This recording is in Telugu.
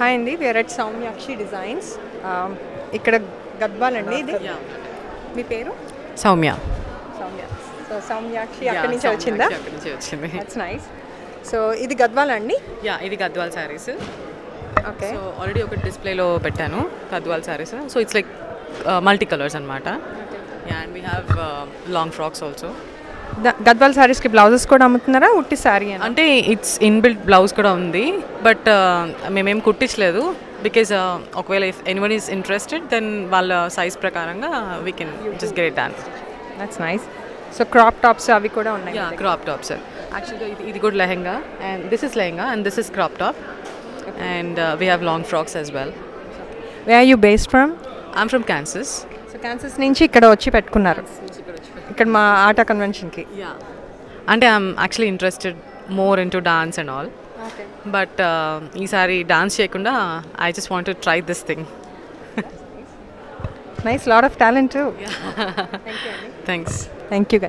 హాయ్ అండి వేర్ ఎట్ సౌమ్యాక్షి డిజైన్స్ ఇక్కడ గద్వాల్ అండి ఇది. మీ పేరు? సౌమ్య. సౌమ్య. సో సౌమ్యాక్షి అక్కడి నుంచి వచ్చిందా? అక్కడి నుంచి వచ్చింది. దట్స్ నైస్ సో ఇది గద్వాల్ అండి? యా ఇది Gadwal saris okay so already ఒక డిస్ప్లేలో పెట్టాను Gadwal saris so it's like multi colours అనమాట and we have long frocks also Gadwal సారీస్కి blouses కూడా అమ్ముతున్నారా? ఉట్టి శారీ అంటే ఇట్స్ ఇన్బిల్ట్ బ్లౌజ్ కూడా ఉంది. బట్ మేమేం కుట్టించలేదు. బికాజ్ ఒకవేళ if anyone is interested then వాళ్ళ సైజ్ ప్రకారంగా we can just get done that's nice so crop tops అవి కూడా ఉన్నాయి. క్రాప్ టాప్స్ యాక్చువల్గా ఇది ఇది కూడా lehenga. And this is lehenga and this is crop top and we have long frocks as well where are you based from I'm from Kansas so Kansas నుంచి ఇక్కడ వచ్చి పెట్టుకున్నారు. ఇక్కడ మా ఆటా కన్వెన్షన్కి అంటే I'm actually interested more into dance and all but ఈసారి డాన్స్ చేయకుండా I just want to try this thing nice lot of talent thanks thank you